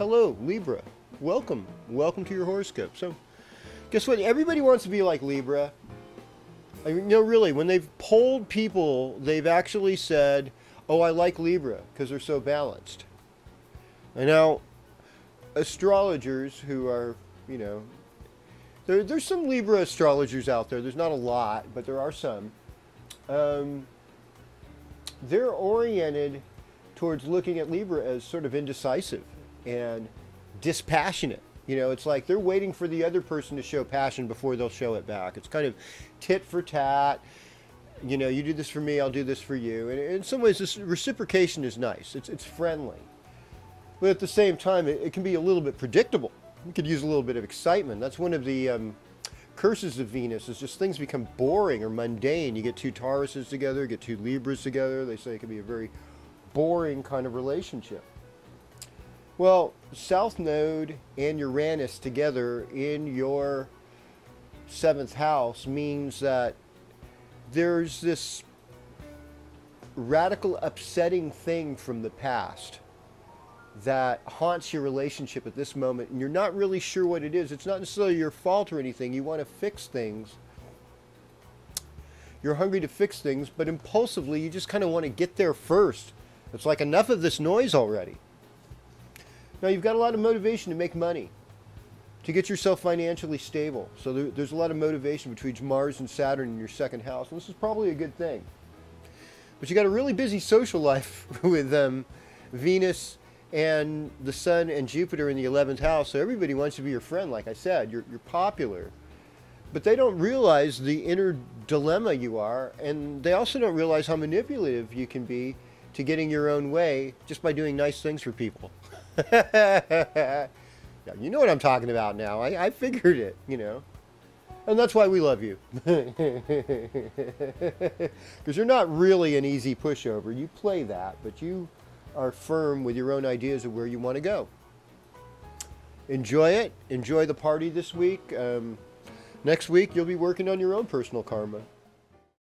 Hello, Libra. Welcome. Welcome to your horoscope. So, guess what? Everybody wants to be like Libra. I mean, no, really, when they've polled people, they've actually said, oh, I like Libra because they're so balanced. And now, astrologers who are, you know, there, there's some Libra astrologers out there. There's not a lot, but there are some. Um, they're oriented towards looking at Libra as sort of indecisive and dispassionate. You know, it's like they're waiting for the other person to show passion before they'll show it back. It's kind of tit for tat. You know, you do this for me, I'll do this for you. And in some ways, this reciprocation is nice. It's, it's friendly. But at the same time, it, it can be a little bit predictable. You could use a little bit of excitement. That's one of the um, curses of Venus is just things become boring or mundane. You get two Tauruses together, get two Libras together. They say it can be a very boring kind of relationship. Well, South Node and Uranus together in your seventh house means that there's this radical upsetting thing from the past that haunts your relationship at this moment and you're not really sure what it is. It's not necessarily your fault or anything. You want to fix things. You're hungry to fix things, but impulsively you just kind of want to get there first. It's like enough of this noise already. Now you've got a lot of motivation to make money, to get yourself financially stable. So there, there's a lot of motivation between Mars and Saturn in your second house, and this is probably a good thing. But you got a really busy social life with um, Venus and the Sun and Jupiter in the 11th house. So everybody wants to be your friend, like I said. You're, you're popular. But they don't realize the inner dilemma you are, and they also don't realize how manipulative you can be to getting your own way just by doing nice things for people. yeah, you know what I'm talking about now. I, I figured it, you know. And that's why we love you. Because you're not really an easy pushover. You play that, but you are firm with your own ideas of where you want to go. Enjoy it. Enjoy the party this week. Um, next week, you'll be working on your own personal karma.